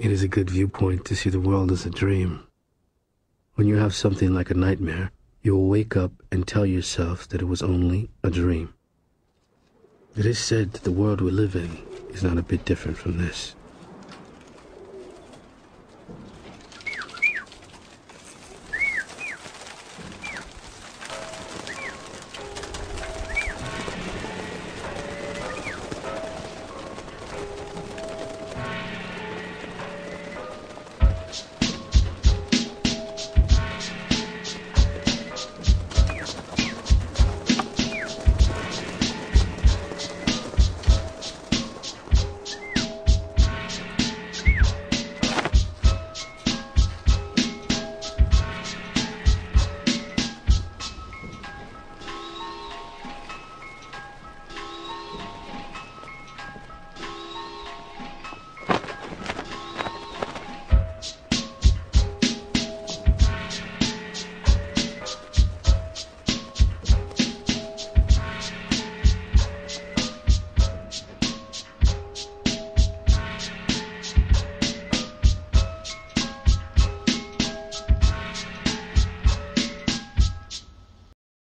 It is a good viewpoint to see the world as a dream. When you have something like a nightmare, you will wake up and tell yourself that it was only a dream. It is said that the world we live in is not a bit different from this.